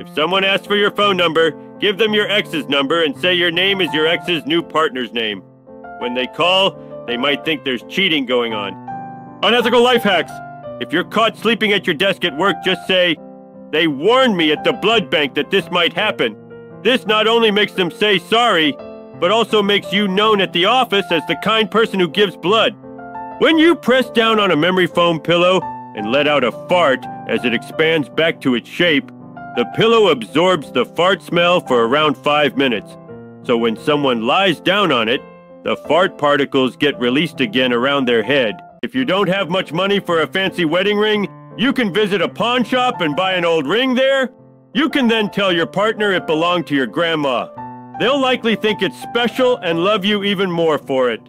If someone asks for your phone number, give them your ex's number and say your name is your ex's new partner's name. When they call, they might think there's cheating going on. Unethical life hacks. If you're caught sleeping at your desk at work, just say, They warned me at the blood bank that this might happen. This not only makes them say sorry, but also makes you known at the office as the kind person who gives blood. When you press down on a memory foam pillow and let out a fart as it expands back to its shape, the pillow absorbs the fart smell for around five minutes. So when someone lies down on it, the fart particles get released again around their head. If you don't have much money for a fancy wedding ring, you can visit a pawn shop and buy an old ring there. You can then tell your partner it belonged to your grandma. They'll likely think it's special and love you even more for it.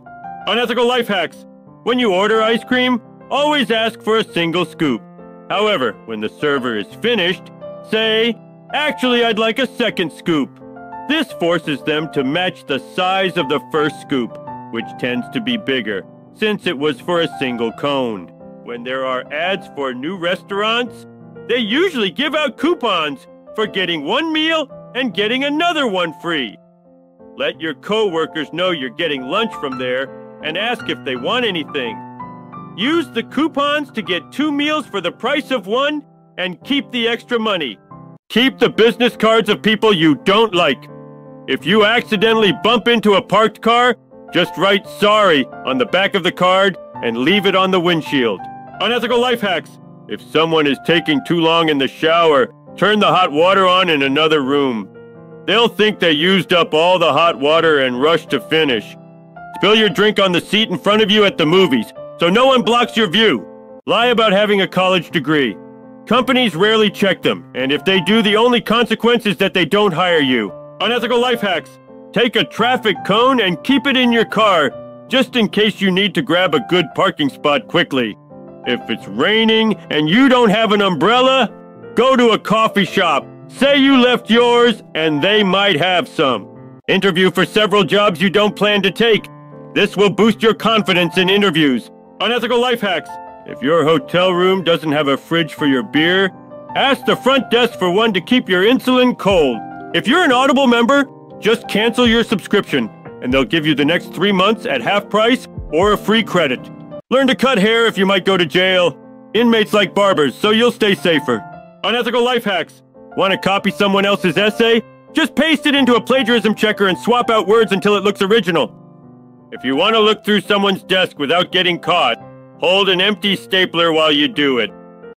Unethical life hacks. When you order ice cream, always ask for a single scoop. However, when the server is finished, say, Actually, I'd like a second scoop. This forces them to match the size of the first scoop, which tends to be bigger, since it was for a single cone. When there are ads for new restaurants, they usually give out coupons for getting one meal and getting another one free. Let your coworkers know you're getting lunch from there and ask if they want anything. Use the coupons to get two meals for the price of one and keep the extra money. Keep the business cards of people you don't like. If you accidentally bump into a parked car, just write sorry on the back of the card and leave it on the windshield. Unethical life hacks. If someone is taking too long in the shower, turn the hot water on in another room. They'll think they used up all the hot water and rush to finish. Spill your drink on the seat in front of you at the movies, so no one blocks your view. Lie about having a college degree. Companies rarely check them, and if they do, the only consequence is that they don't hire you. Unethical life hacks. Take a traffic cone and keep it in your car, just in case you need to grab a good parking spot quickly. If it's raining and you don't have an umbrella, go to a coffee shop. Say you left yours, and they might have some. Interview for several jobs you don't plan to take. This will boost your confidence in interviews. Unethical life hacks. If your hotel room doesn't have a fridge for your beer, ask the front desk for one to keep your insulin cold. If you're an Audible member, just cancel your subscription, and they'll give you the next three months at half price or a free credit. Learn to cut hair if you might go to jail. Inmates like barbers, so you'll stay safer. Unethical life hacks. Want to copy someone else's essay? Just paste it into a plagiarism checker and swap out words until it looks original. If you want to look through someone's desk without getting caught, hold an empty stapler while you do it.